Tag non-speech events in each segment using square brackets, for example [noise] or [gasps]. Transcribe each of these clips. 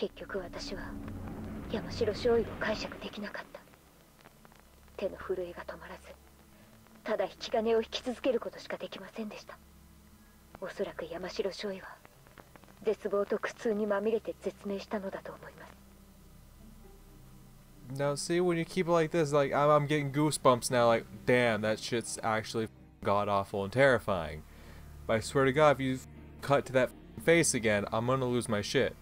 結局私は山城少尉を解釈できなかった手の震えが止まらずただ引き金を引き続けることしかできませんでしたおそらく山城少尉は絶望と苦痛にまみれて絶命したのだと思います Now, see, when you keep it like this, like, I'm, I'm getting goosebumps now, like, damn, that shit's actually god awful and terrifying. But I swear to god, if you cut to that face again, I'm gonna lose my shit.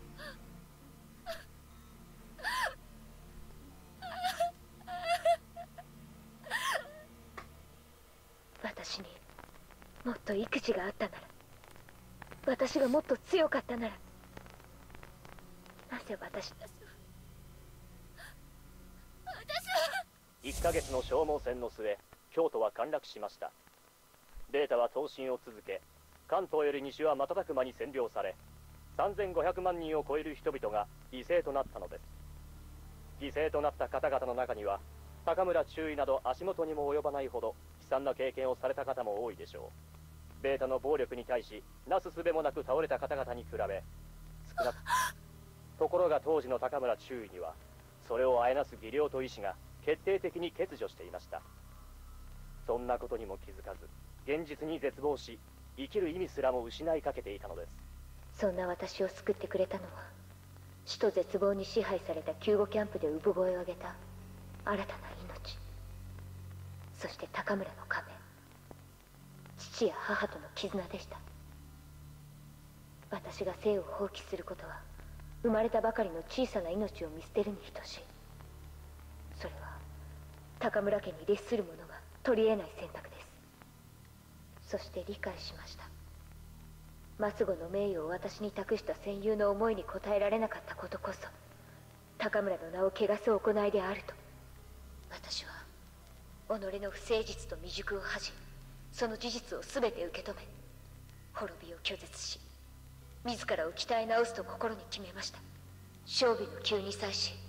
の消耗戦の末京都は陥落しました。ベータは闘神を続け関東より西は瞬く間に占領され3500万人を超える人々が犠牲となったのです。犠牲となった方々の中には高村中尉など足元にも及ばないほど悲惨な経験をされた方も多いでしょう。ベータの暴力に対しなすすべもなく倒れた方々に比べ少なくところが当時の高村中尉にはそれをあえなす技量と意志が決定的に欠如していました。そんなことにも気づかず現実に絶望し生きる意味すらも失いかけていたのです。そんな私を救ってくれたのは死と絶望に支配された救護キャンプで産声を上げた新たな命。そして高村の仮面父や母との絆でした。私が生を放棄することは生まれたばかりの小さな命を見捨てるに等しい。それは高村家に列する者が取り得ない選択です。そして理解しました。末後の名誉を私に託した戦友の思いに応えられなかったことこそ高村の名を汚す行いであると。私は己の不誠実と未熟を恥じその事実を全て受け止め滅びを拒絶し自らを鍛え直すと心に決めました。勝負の急に際し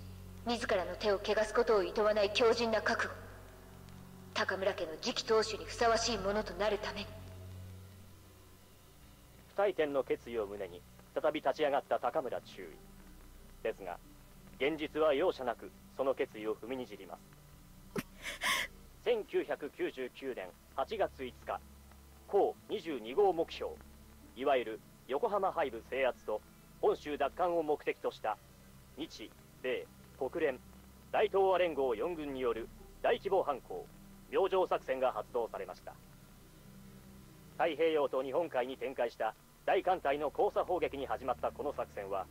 自らの手を汚すことを厭わない強靭な覚悟。高村家の次期当主にふさわしいものとなるために。不退転の決意を胸に再び立ち上がった高村中尉。ですが現実は容赦なくその決意を踏みにじります。1999年8月5日高22号目標いわゆる横浜配部制圧と本州奪還を目的とした日米国連大東亜連合4軍による大規模反攻明星作戦が発動されました。太平洋と日本海に展開した大艦隊の交差砲撃に始まったこの作戦は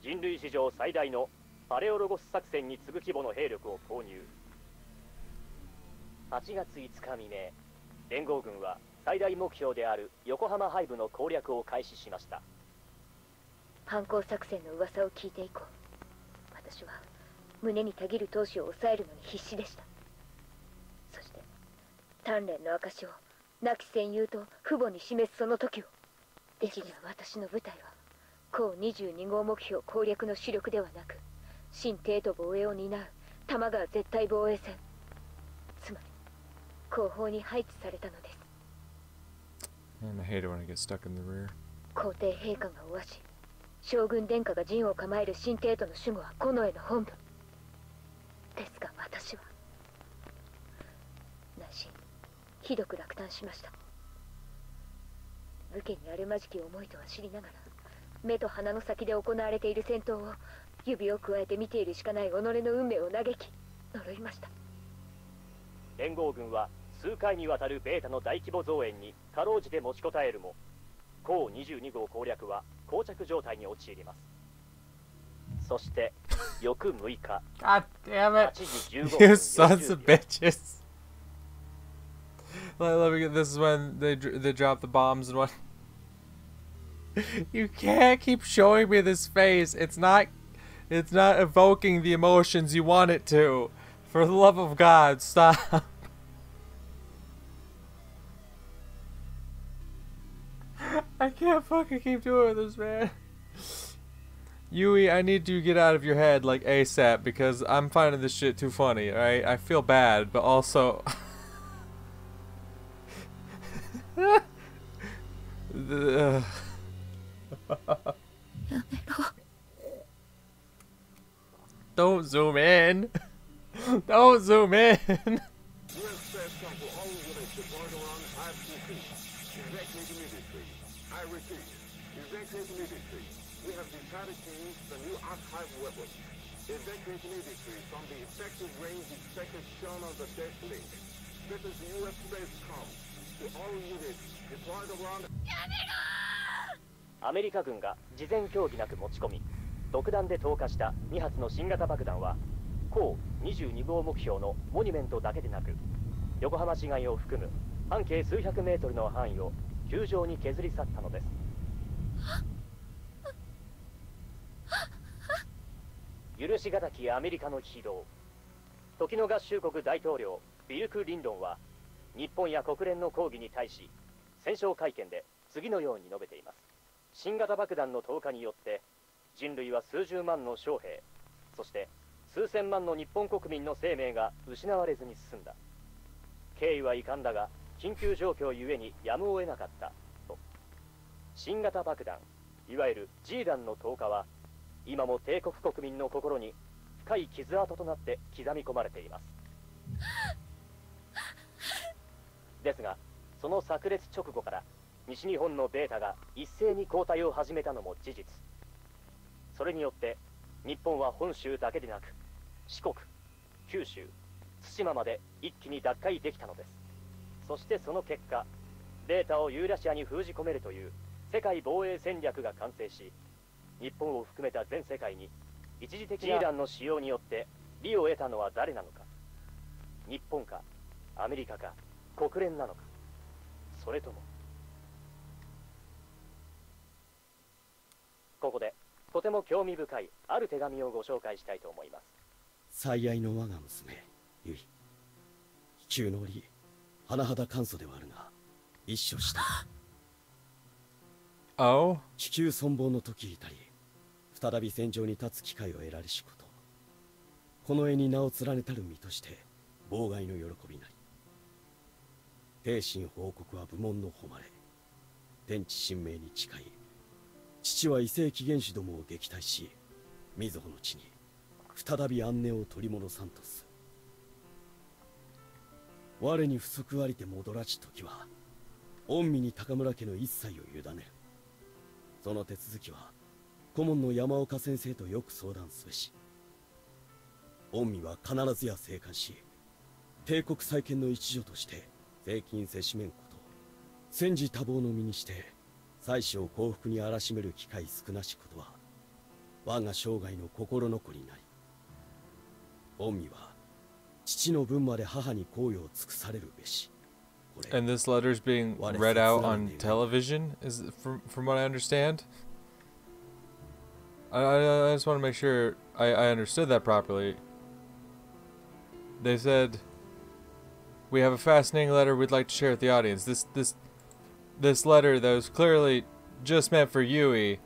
人類史上最大のパレオロゴス作戦に次ぐ規模の兵力を投入。8月5日未明連合軍は最大目標である横浜配部の攻略を開始しました。反抗作戦の噂を聞いて以降私は胸にたぎる闘志を抑えるのに必死でした。そして鍛錬の証を亡き戦友と父母に示すその時を。ですが私の部隊は高22号目標攻略の主力ではなく新帝都防衛を担う玉川絶対防衛戦。つまり後方に配置されたのです。Man, I hate it when I get stuck in the rear. 皇帝陛下がおわし将軍殿下が陣を構える新帝都の守護は近衛の本部。ですが私は内心ひどく落胆しました。武家にあるまじき思いとは知りながら目と鼻の先で行われている戦闘を指を加えて見ているしかない己の運命を嘆き呪いました。連合軍は数回にわたるベータの大規模増援にかろうじて持ちこたえるも高22号攻略は膠着状態に陥りますそして翌6日 God damn 8 it! 時15分 You sons of 40秒 bitches! Let, let me get this is when they they drop the bombs and what. you can't keep showing me this face. It's not, it's not evoking the emotions you want it to. For the love of God, stop. I can't fucking keep doing this, man. [laughs] Yui, I need you to get out of your head like ASAP because I'm finding this shit too funny, alright? I feel bad, but also. The- [laughs] Don't zoom in. [laughs] Don't zoom in. Evacuate immediately. We have decided to use the new archive weapon. Evacuate immediately from the effective range expected shown on the deck link. This is US Space Com. To all units deployed around アメリカ軍が事前協議なく持ち込み独断で投下した2発の新型爆弾は高22号目標のモニュメントだけでなく横浜市街を含む半径数百メートルの範囲を球状に削り去ったのです許し難きアメリカの非道時の合衆国大統領ビルク・リンドンは日本や国連の抗議に対し戦勝会見で次のように述べています。新型爆弾の投下によって人類は数十万の将兵そして数千万の日本国民の生命が失われずに進んだ。経緯は遺憾だが緊急状況ゆえにやむを得なかった。と新型爆弾いわゆる G 弾の投下は今も帝国国民の心に深い傷跡となって刻み込まれています。ですがその炸裂直後から西日本のベータが一斉に後退を始めたのも事実。それによって日本は本州だけでなく四国九州対馬まで一気に奪回できたのです。そしてその結果ベータをユーラシアに封じ込めるという世界防衛戦略が完成し日本を含めた全世界に一時的なイランの使用によって利を得たのは誰なのか。日本かアメリカか国連なのか。それともここでとても興味深いある手紙をご紹介したいと思います。最愛の我が娘ゆい地球の折甚だ簡素ではあるが一緒した。Oh? 地球存亡の時至り再び戦場に立つ機会を得られしこと。この絵に名を連ねたる身として妨害の喜びなり。帝神報告は部門の誉れ。天地神明に誓い父は異星紀元首どもを撃退し瑞穂の地に再び安寧を取り戻さんとす。我に不足ありて戻らち時は御身に高村家の一切を委ねる。その手続きは顧問の山岡先生とよく相談すべし。御身は必ずや生還し帝国再建の一助として税金せしめんこと戦時多忙の身にして妻子を幸福にあらしめる機会少なしことは我が生涯の心残りなり。御身は父の分まで母に行為を尽くされるべし。And this letter's being What if read out on television, is from from what I understand? I, I, I just want to make sure I, I understood that properly. They said we have a fascinating letter we'd like to share with the audience. This this this letter that was clearly just meant for Yui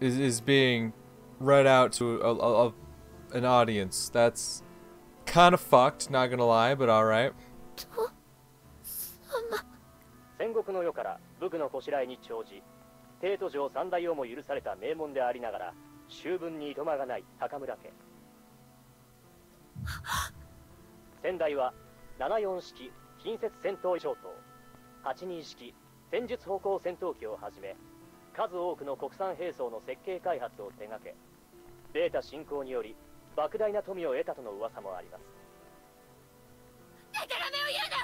is is being read out to a, a, a an audience. That's kind of fucked, not gonna lie, but all right. 戦国の世から武具のこしらえに長じ帝都城三大王も許された名門でありながら 秋分にいとまがない高村家。先代は74式近接戦闘小刀82式戦術歩行戦闘機をはじめ数多くの国産兵装の設計開発を手掛けベータ進行により莫大な富を得たとの噂もあります。デタラメを言うな！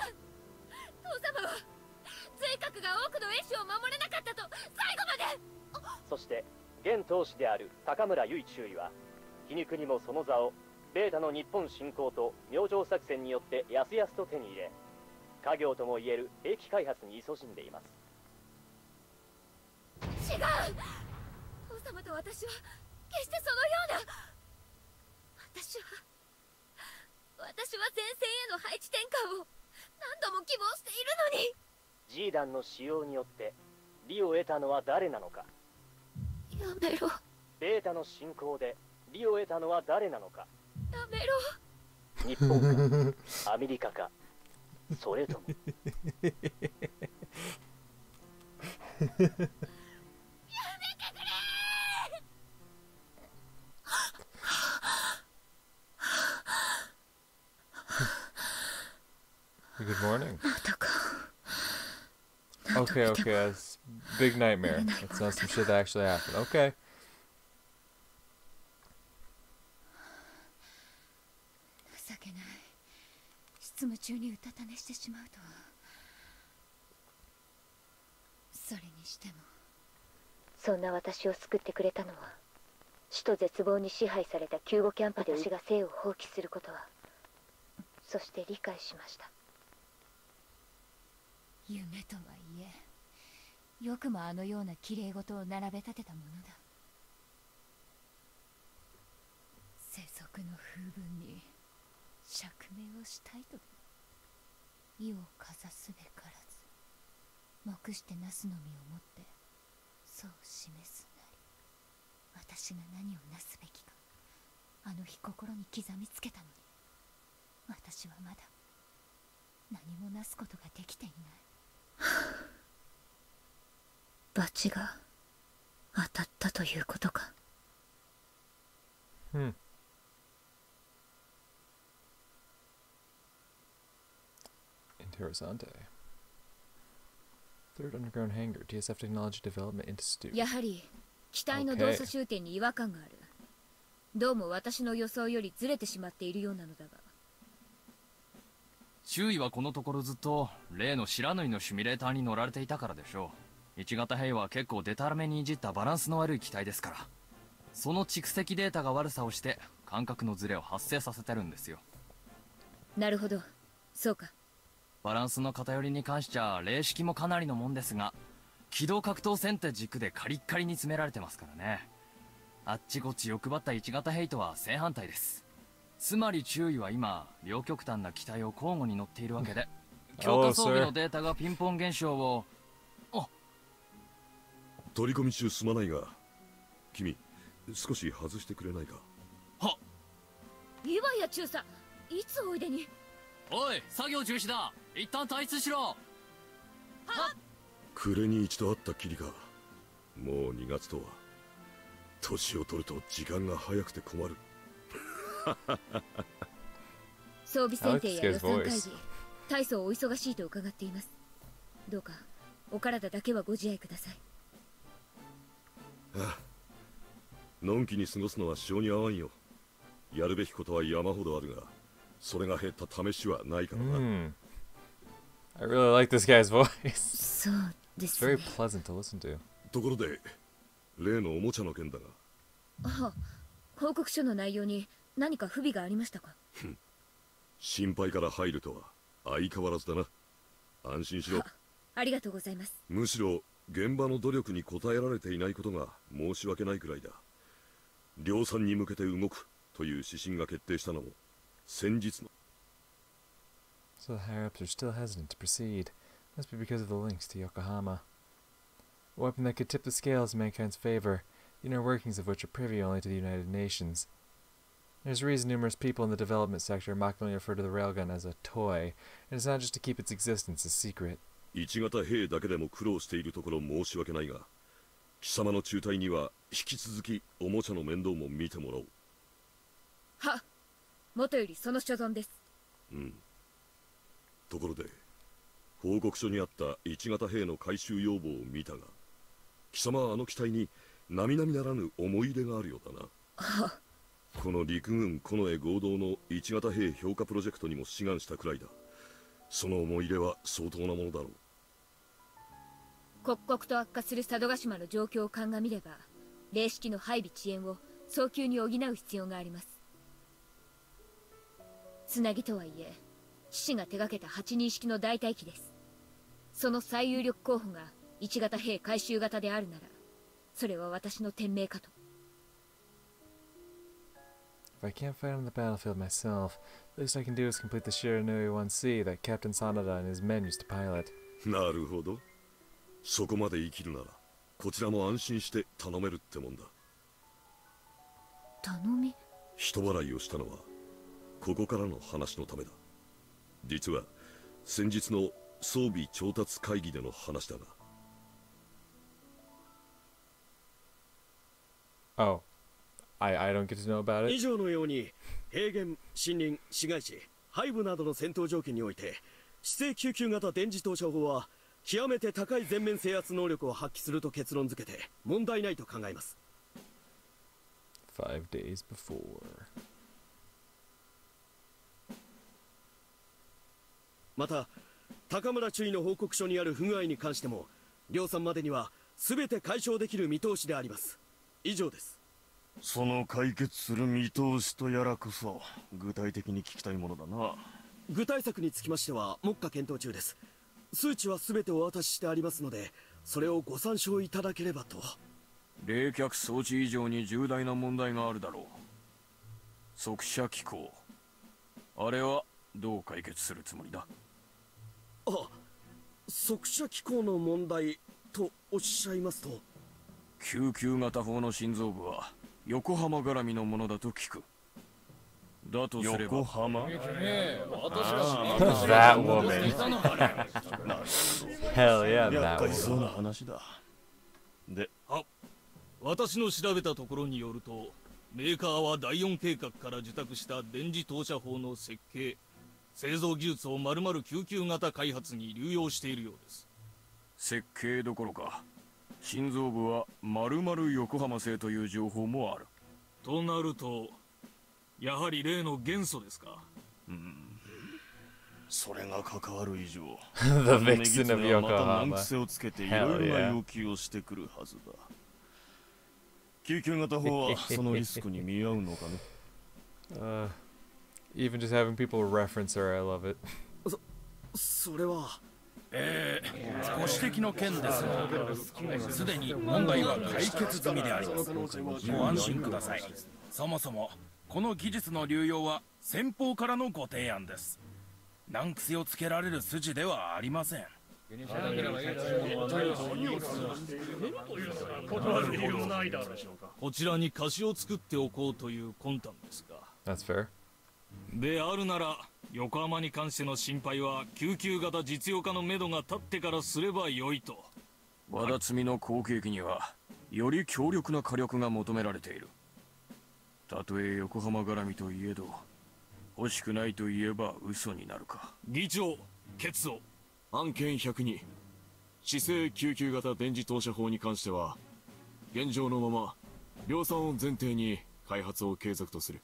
父様は税閣が多くの絵師を守れなかったと最後まで！そして現当主である高村唯中尉は皮肉にもその座をベータの日本侵攻と明星作戦によってやすやすと手に入れ家業ともいえる兵器開発に勤しんでいます。違う！父様と私は決してそのような私は私は前線への配置転換を何度も希望しているのに。G 弾の使用によって利を得たのは誰なのかやめろ。ータの進行で利を得たのは誰なのか。やめろ。日本かアメリカか。それとも。Good morning. Okay, okay. Big nightmare. It's not some shit that actually happened. Okay. 情けない執務中にうたた寝してしまうとはそれにしてもそんな私を救ってくれたのは死と絶望に支配された救護キャンプで私が生を放棄することはそして理解しました夢とはいえよくもあのような綺麗事を並べ立てたものだ。世俗の風分に釈明をしたいと意をかざすべからず黙してなすの実をもってそう示すなり私が何をなすべきかあの日心に刻みつけたのに。私はまだ何もなすことができていない。罰が当たったということか？Hmm. Interessante. Third underground hangar, TSF Technology Development Institute. やはり機体の動作終点に違和感があるどうも私の予想よりずれてしまっているようなのだが周囲はこのところずっと例の白縫いのシミュレーターに乗られていたからでしょう1型兵は結構デタラメにいじったバランスの悪い機体ですから。その蓄積データが悪さをして感覚のズレを発生させてるんですよ。なるほど。そうか。バランスの偏りに関しちゃ霊式もかなりのもんですが機動格闘戦って軸でカリッカリに詰められてますからね。あっちこっち欲張った1型ヘイトは正反対です。つまり注意は今両極端な機体を交互に乗っているわけで強化装備のデータがピンポン現象を取り込み中すまないが君少し外してくれないか？岩谷中佐いつおいでに？おい作業中止だ。一旦退出しろ。暮れに一度会ったきりかもう2月とは。年を取ると時間が早くて困る。装備選定や予算会.議大層お忙しいと伺っています。どうかお体だけはご自愛くださいのんきに過ごすのは性に合わんよ。やるべきことは山ほどあるがそれが減った試しはないからな、Hmm. I really like this guy's [laughs] voice. そうで It's す very ね pleasant to listen to. ところで例のおもちゃの件だが。あ報告書の内容に何か不備がありましたか？心配から入るとは相変わらずだな。安心しろ。ありがとうございます。むしろ現場の努力に応えられていないことが申し訳ないくらいだ量産に向けて動くという指針が決定したのも先日の So the higher ups are still hesitant to proceed. Must be because of the links to Yokohama. A weapon that could tip the scales in mankind's favor, the inner workings of which are privy only to the United Nations. There's a reason numerous people in the development sector mockingly refer to the railgun as a toy, and it's not just to keep its existence a secret. 一型兵だけでも苦労しているところ申し訳ないが貴様の中隊には引き続きおもちゃの面倒も見てもらおう。は元よりその所存です。うん。ところで報告書にあった一型兵の回収要望を見たが貴様はあの機体に並々ならぬ思い入れがあるようだな。はこの陸軍近衛合同の一型兵評価プロジェクトにも志願したくらいだ。その思い入れは相当なものだろう刻々と悪化する佐渡島の状況を鑑みれば霊式の配備遅延を早急に補う必要がありますつなぎとはいえ父が手掛けた8人式の代替機ですその最有力候補が1型兵回収型であるならそれは私の天命かと If I can't fight on the battlefield myself, the least I can do is complete the Shiranui 1C that Captain Sanada and his men used to pilot. なるほどそこまで生きるならこちらも安心して頼めるってもんだ頼み？人払いをしたのはここからの話のためだ実は先日の装備調達会議での話だが Oh. I, I don't get to know about 以 it? 上のように平原森林市街地背部などの戦闘条件において指定救急型電磁投射法は極めて高い全面制圧能力を発揮すると結論付けて問題ないと考えます。Five days before. また高村中尉の報告書にある不具合に関しても量産までには全て解消できる見通しであります。以上です。その解決する見通しとやらこそ具体的に聞きたいものだな。具体策につきましては目下検討中です数値は全てお渡ししてありますのでそれをご参照いただければと。冷却装置以上に重大な問題があるだろう。速射機構。あれはどう解決するつもりだ？あ速射機構の問題とおっしゃいますと。救急型砲の心臓部は横浜絡みのものだと聞くだとすれば。横浜？That woman. Hell yeah, 厄 that 介そう woman. な話だ。で私の調べたところによるとメーカーは第4計画から受託した電磁投射砲の設計製造技術を丸々救急型開発に流用しているようです。設計どころか心臓部は丸々横浜製という情報もある。となるとやはり例の元素ですかそれが関わる以上 The vixen ツ of ネはまた Yokohama. 難癖をつけていろいろな.要求をしてくるはずだ救急型砲はそのリスクに見合うのかね Uh, even just having people reference her, I love it. それはえー、ご指摘の件ですがすでに問題は解決済みでありますご安心くださいそもそもこの技術の流用は先方からのご提案です。難癖をつけられる筋ではありません。こちらに貸しを作っておこうという魂胆ですが。That's fair. であるなら横浜に関しての心配は救急型実用化のめどが立ってからすればよいと。和田摘みの後継機にはより強力な火力が求められているたとえ横浜絡みといえど欲しくないと言えば嘘になるか。議長決を。案件102姿勢救急型電磁投射砲に関しては現状のまま量産を前提に開発を継続とする。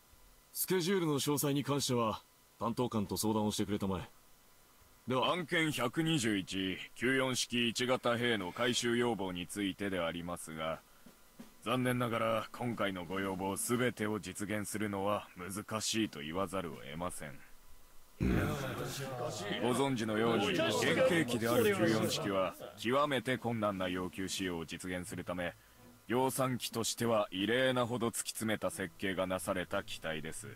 スケジュールの詳細に関しては担当官と相談をしてくれたまえ。では案件12194式1型兵の回収要望についてでありますが残念ながら今回のご要望全てを実現するのは難しいと言わざるを得ません。ご存知のように原型機である94式は極めて困難な要求仕様を実現するため量産機としては異例なほど突き詰めた設計がなされた機体です。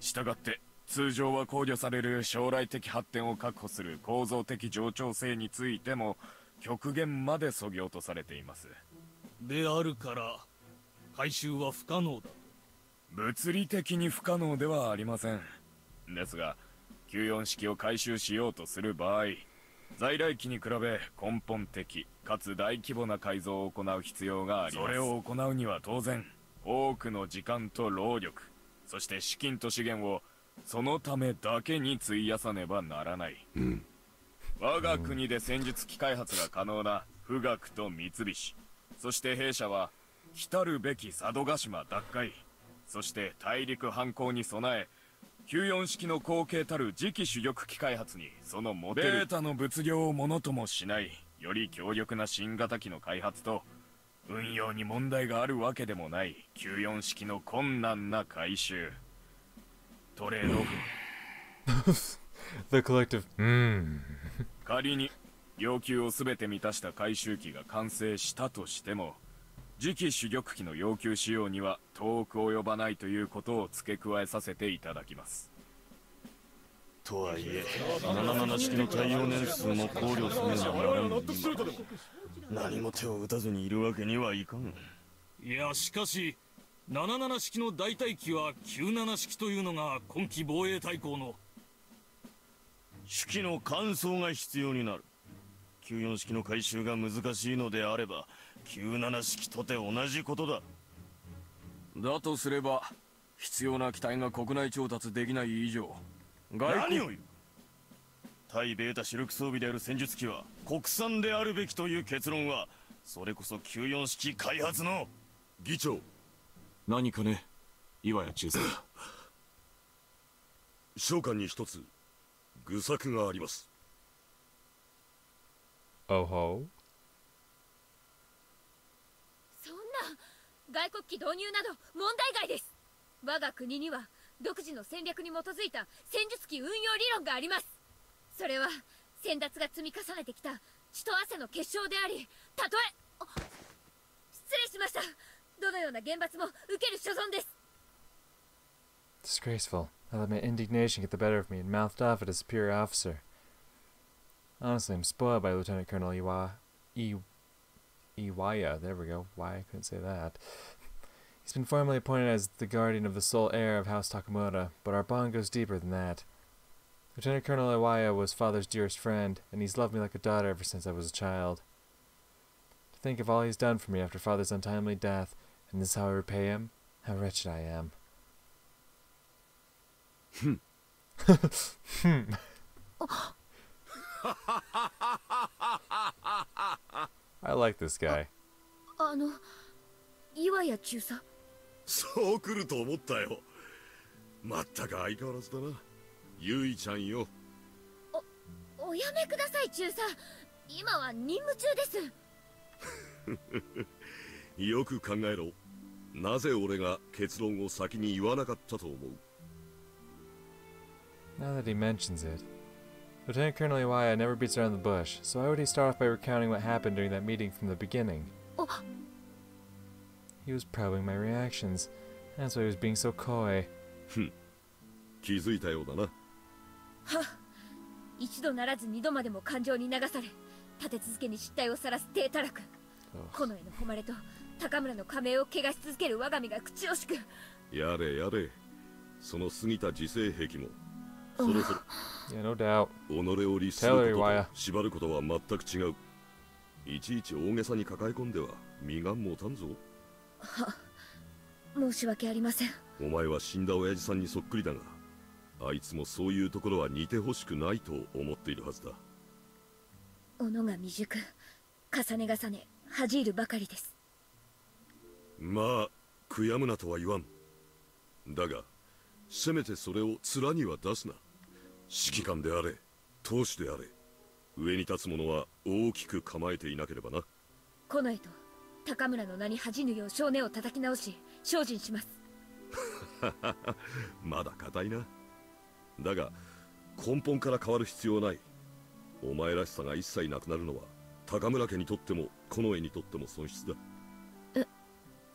したがって通常は考慮される将来的発展を確保する構造的冗長性についても極限までそぎ落とされていますであるから回収は不可能だ物理的に不可能ではありません。ですが94式を回収しようとする場合在来機に比べ根本的かつ大規模な改造を行う必要があります。それを行うには当然多くの時間と労力そして資金と資源をそのためだけに費やさねばならない、我が国で戦術機開発が可能な富岳と三菱そして弊社は来たるべき佐渡島奪回そして大陸反攻に備え94式の後継たる次期主力機開発にそのモデルベータの物量をものともしないより強力な新型機の開発と運用に問題があるわけでもない94式の困難な回収トレードオフ [laughs] The collective. Mm. [laughs] 仮に要求を全て満たした回収機が完成したとしても次期主力機の要求仕様には遠く及ばないということを付け加えさせていただきます。とはいえ77式の対応年数も考慮せねばなら何も。手を打たずにいるわけにはいかん。いやしかし77式の大隊機は97式というのが今季防衛大綱の。手記の感想が必要になる94式の回収が難しいのであれば97式とて同じことだ。だとすれば必要な機体が国内調達できない以上何を言う。対ベータ主力装備である戦術機は国産であるべきという結論はそれこそ94式開発の議長。何かね岩谷中佐召喚に一つ愚策があります Oh ho. そんな外国機導入など問題外です我が国には独自の戦略に基づいた戦術機運用理論がありますそれは先達が積み重ねてきた血と汗の結晶でありたとえあ失礼しましたどのような厳罰も受ける所存です Disgraceful. I let my indignation get the better of me and mouthed off at a superior officer. Honestly, I'm spoiled by Lieutenant Colonel Iwa... I... Iwaya. There we go. Why I couldn't say that. He's been formally appointed as the guardian of the sole heir of House Takamura, but our bond goes deeper than that. Lieutenant Colonel Iwaya was father's dearest friend, and he's loved me like a daughter ever since I was a child. To think of all he's done for me after father's untimely death, and this is how I repay him, how wretched I am. Hmm. [laughs] hmm. [gasps] [laughs] I like this guy. あの岩谷中佐。そう来ると思ったよ。まったく相変わらずだな。ゆいちゃんよ。おやめください中佐。今は任務中です。[laughs] よく考えろ。なぜ俺が結論を先に言わなかったと思う？Now that he mentions it, Lieutenant Colonel Iwaya never beats around the bush, so why would he start off by recounting what happened during that meeting from the beginning? He was probing my reactions. That's why he was being so coy. 気づいたようだなは一度ならず二度までも感情に流され立て続けに失態を晒す低たらくこの絵の誉れと高村の仮名を汚し続ける我が身が口惜しくやれやれその過ぎた自制癖も そろそろ Yeah, no doubt. 己を律することと.縛ることは全く違ういちいち大げさに抱え込んでは身が持たんぞは申し訳ありませんお前は死んだ親父さんにそっくりだがあいつもそういうところは似てほしくないと思っているはずだ斧が未熟重ね重ね恥じるばかりですまあ悔やむなとは言わんだがせめてそれを面には出すな。指揮官であれ当主であれ。上に立つ者は大きく構えていなければな。近衛と高村の名に恥じぬよう少年を叩き直し精進します。[laughs] まだ硬いな。だが根本から変わる必要ない。お前らしさが一切なくなるのは高村家にとっても近衛にとっても損失だ。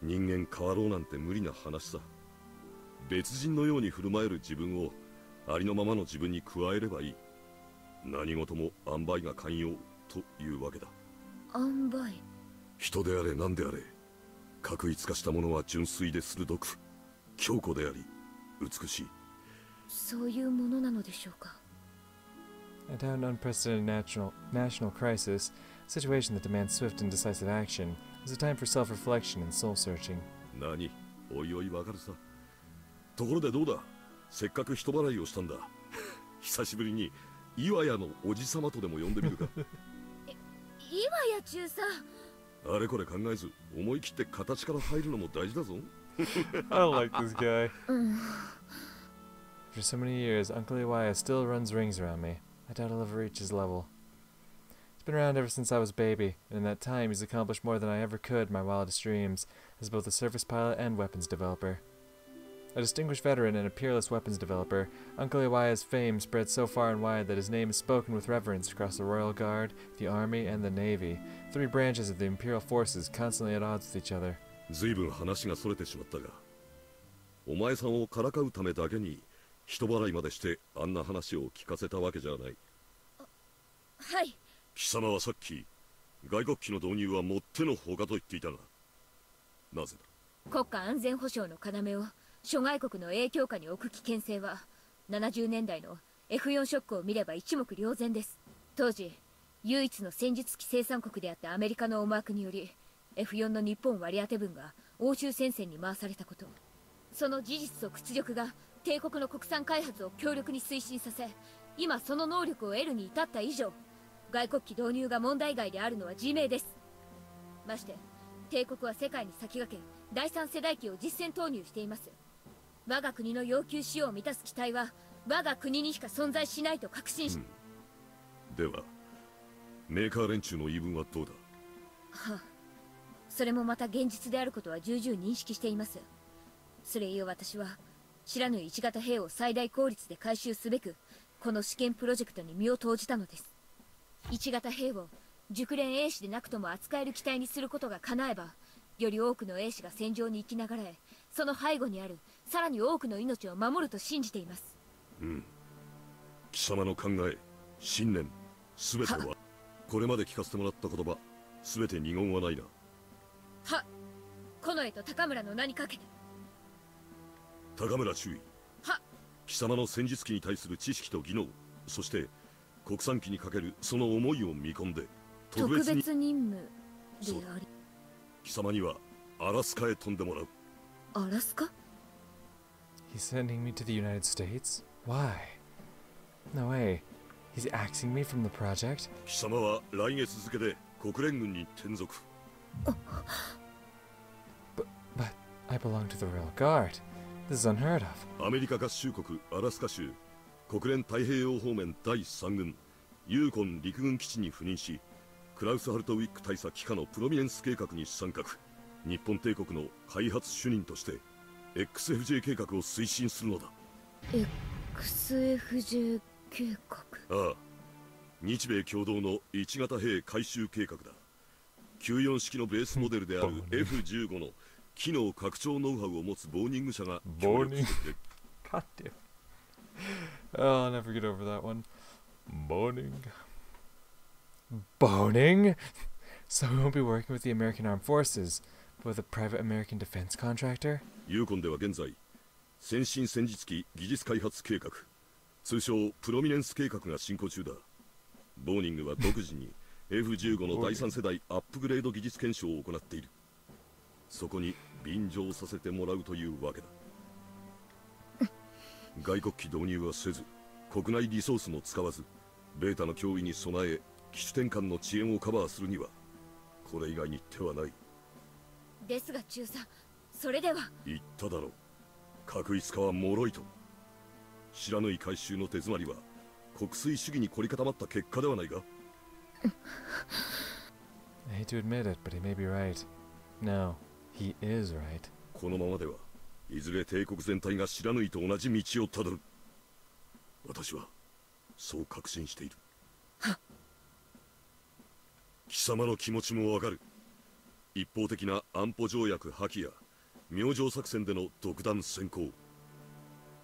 人間変わろうなんて無理な話さ別人のように振る舞える自分をありのままの自分に加えればいい何事も塩梅が寛容というわけだ塩梅人であれ何であれ確一化したものは純粋で鋭く強固であり美しいそういうものなのでしょうか At an unprecedented national, national crisis, a situation that demands swift and decisive action, is a time for self reflection and soul searching. 何おいおいわかるさところでどうだせっかく人払いをしたんだ久しぶりに岩屋のおじさまとでも呼んでみるか岩谷中佐あれこれ考えず思い切って形から入るのも大事だぞ I don't like this guy. うん For so many years, Uncle Iwaya still runs rings around me. I doubt I'll ever reach his level. He's been around ever since I was a baby, and in that time he's accomplished more than I ever could in my wildest dreams, as both a surface pilot and weapons developer. A distinguished veteran and a peerless weapons developer, Uncle Iwaya's fame spread so far and wide that his name is spoken with reverence across the Royal Guard, the Army, and the Navy, three branches of the Imperial forces constantly at odds with each other. 随分話がそれてしまったがお前さんをからかうためだけに人払いまでしてあんな話を聞かせたわけじゃないはい貴様はさっき外国機の導入はもってのほかと言っていたがなぜだ国家安全保障の要を 諸外国の影響下に置く危険性は70年代の F4 ショックを見れば一目瞭然です。当時唯一の戦術機生産国であったアメリカの思惑により F4 の日本割り当て分が欧州戦線に回されたこと。その事実と屈辱が帝国の国産開発を強力に推進させ今その能力を得るに至った以上外国機導入が問題外であるのは自明です。まして帝国は世界に先駆け第三世代機を実戦投入しています。我が国の要求仕様を満たす機体は我が国にしか存在しないと確信し、ではメーカー連中の言い分はどうだ？はあ。それもまた現実であることは重々認識しています。それゆえ私は知らぬ1型兵を最大効率で回収すべくこの試験プロジェクトに身を投じたのです。1型兵を熟練兵士でなくとも扱える機体にすることが叶えばより多くの兵士が戦場に生きながらえその背後にあるさらに多くの命を守ると信じています。うん。貴様の考え信念全てはこれまで聞かせてもらった言葉全て二言はないな。は近衛と高村の名にかけて。高村注意。は貴様の戦術機に対する知識と技能そして国産機にかけるその思いを見込んで特別任務であり。貴様にはアラスカへ飛んでもらうアラスカ He's sending me to the United States? Why? No way. He's axing me from the project? 貴様は来月付で国連軍に転属 But I belong to the Royal Guard. This is unheard of. アメリカ合衆国アラスカ州国連太平洋方面第3軍ユーコン陸軍基地に赴任しクラウス・ハルトウィック大佐機下のプロミネンス計画に参画日本帝国の開発主任として XFJ 計画を推進するのだ XFJ 計画ああ日米共同の1型兵改修計画だ94式のベースモデルである F15 の機能拡張ノウハウを持つボーニング社が協力してくれ God damn. Oh, I'll never get over that one. Boning. Boning? So we won't be working with the American Armed Forces, with a private American defense contractor? ユーコンでは現在先進戦術機技術開発計画通称プロミネンス計画が進行中だ。ボーニングは独自に F15 の第3世代アップグレード技術検証を行っている。そこに便乗させてもらうというわけだ。外国機導入はせず国内リソースも使わずベータの脅威に備え機種転換の遅延をカバーするにはこれ以外に手はない。ですが中佐それでは。言っただろう。確一化は脆いと。知らぬい回収の手詰まりは国粋主義に凝り固まった結果ではないか I hate to admit it, but he may be right. No, he is right. このままではいずれ帝国全体が知らぬいと同じ道をたどる。私はそう確信している。貴様の気持ちもわかる一方的な安保条約破棄や明星作戦での独断専行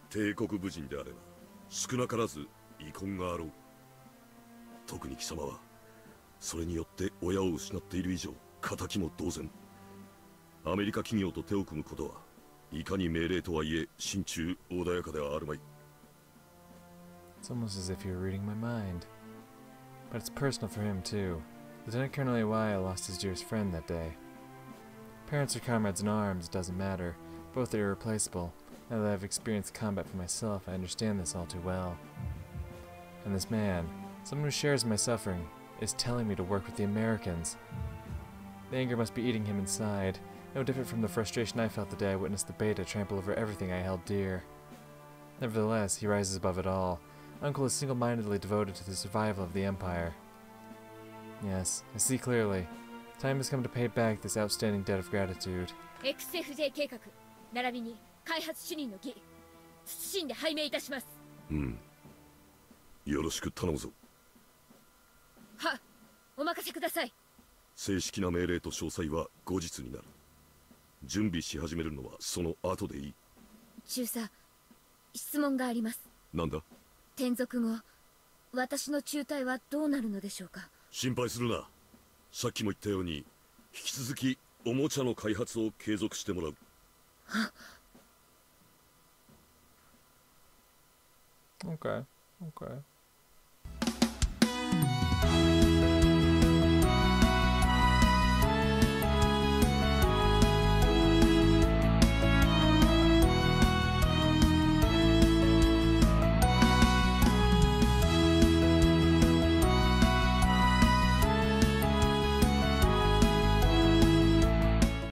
帝国武人であれば少なからず遺恨があろう特に貴様はそれによって親を失っている以上仇も同然アメリカ企業と手を組むことはいかに命令とはいえ心中穏やかではあるまい It's almost as if you were reading my mind. But it's personal for him, too. Lieutenant Colonel Iwaya lost his dearest friend that day. Parents or comrades in arms, doesn't matter. Both are irreplaceable. Now that I've experienced combat for myself, I understand this all too well. And this man, someone who shares my suffering, is telling me to work with the Americans. The anger must be eating him inside, no different from the frustration I felt the day I witnessed the beta trample over everything I held dear. Nevertheless, he rises above it all. Uncle is single mindedly devoted to the survival of the Empire. Yes, I see clearly. Time has come to pay back this outstanding debt of gratitude. XFJ 計画。並びに開発主任の儀。謹んで拝命いたします。うん。よろしく頼むぞ。はお任せください。正式な命令と詳細は後日になる。準備し始めるのはその後でいい。中佐質問があります。なんだ？転属後私の中隊はどうなるのでしょうか？心配するな。さっきも言ったように引き続きおもちゃの開発を継続してもらう。Okay, okay.